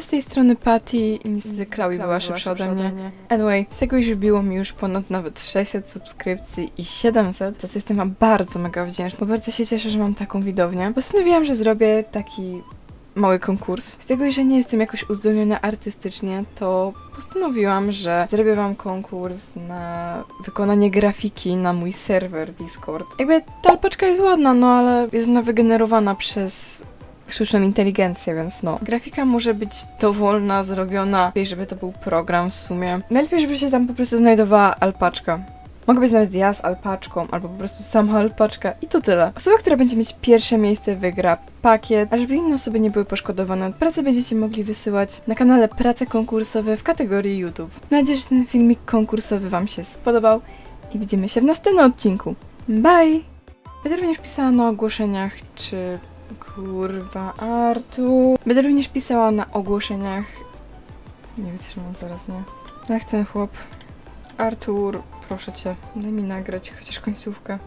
Z tej strony Patty i niestety Chloe była szybsza ode mnie. Anyway, z tego już biło mi już ponad nawet 600 subskrypcji i 700, za co jestem wam bardzo mega wdzięczna, bo bardzo się cieszę, że mam taką widownię. Postanowiłam, że zrobię taki mały konkurs. Z tego, że nie jestem jakoś uzdolniona artystycznie, to postanowiłam, że zrobię wam konkurs na wykonanie grafiki na mój serwer Discord. Jakby ta alpaczka jest ładna, no ale jest ona wygenerowana przez sztuczną inteligencję, więc no. Grafika może być dowolna, zrobiona, lepiej, żeby to był program w sumie. Najlepiej, żeby się tam po prostu znajdowała alpaczka. Mogę być nawet ja z alpaczką, albo po prostu sama alpaczka i to tyle. Osoba, która będzie mieć pierwsze miejsce wygra pakiet, a żeby inne osoby nie były poszkodowane, pracę będziecie mogli wysyłać na kanale Prace Konkursowe w kategorii YouTube. Mam nadzieję, że ten filmik konkursowy wam się spodobał i widzimy się w następnym odcinku. Bye! Będę również pisała na ogłoszeniach, czy... Kurwa, Artu. Będę również pisała na ogłoszeniach... Nie wytrzymam zaraz, nie? Jak ten chłop? Artur, proszę cię, daj mi nagrać chociaż końcówkę.